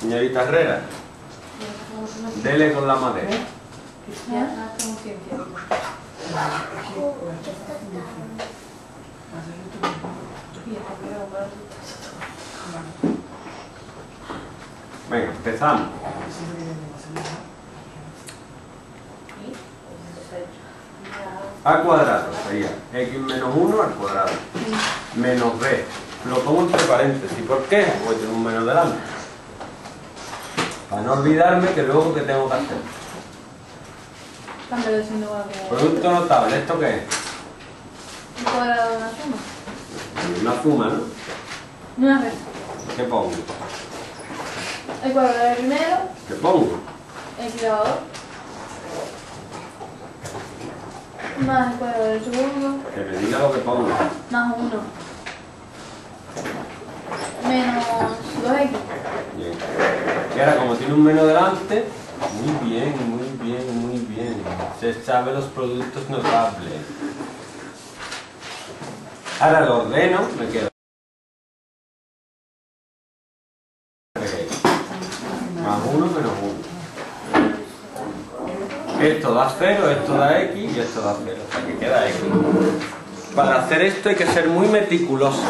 Señorita Herrera, dele con la madera. Venga, empezamos. A cuadrado sería x menos 1 al cuadrado. Menos b. Lo pongo entre paréntesis. ¿Por qué? Porque tengo un menos delante. Para no olvidarme que luego que tengo que hacer. De Producto notable, ¿esto qué es? un cuadrado de una suma. Una suma, ¿no? Una resta. ¿Qué pongo? El cuadrado del primero, ¿Qué pongo? el equivador. Más el cuadrado del segundo, Que me diga lo que pongo. más uno. Menos 2x. Bien. Y ahora como tiene un menos delante, muy bien, muy bien, muy bien. Se sabe los productos notables. Ahora lo ordeno, me quedo. Más uno menos uno. Esto da 0, esto da x y esto da 0. O sea que queda x. Para hacer esto hay que ser muy meticuloso.